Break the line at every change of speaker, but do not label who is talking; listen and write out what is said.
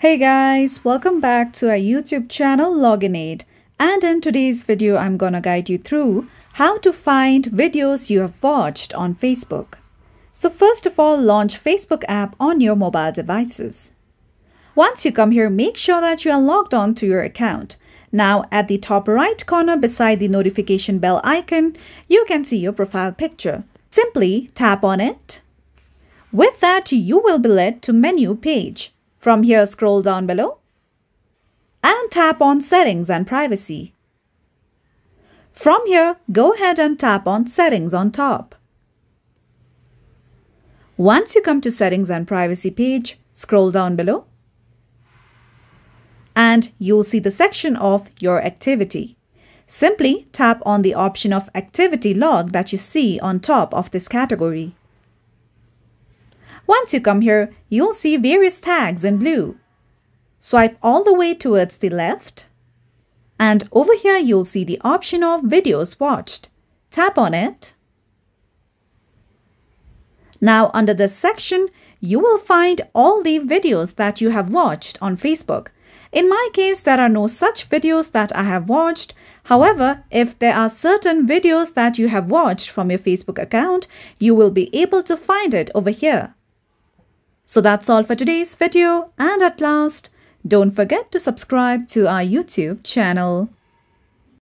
Hey guys, welcome back to our YouTube channel Login Aid in today's video I'm gonna guide you through how to find videos you have watched on Facebook. So first of all launch Facebook app on your mobile devices. Once you come here make sure that you are logged on to your account. Now at the top right corner beside the notification bell icon you can see your profile picture. Simply tap on it. With that you will be led to menu page. From here, scroll down below and tap on Settings and Privacy. From here, go ahead and tap on Settings on top. Once you come to Settings and Privacy page, scroll down below and you'll see the section of Your Activity. Simply tap on the option of Activity Log that you see on top of this category. Once you come here, you'll see various tags in blue. Swipe all the way towards the left. And over here, you'll see the option of videos watched. Tap on it. Now, under this section, you will find all the videos that you have watched on Facebook. In my case, there are no such videos that I have watched. However, if there are certain videos that you have watched from your Facebook account, you will be able to find it over here. So that's all for today's video and at last, don't forget to subscribe to our YouTube channel.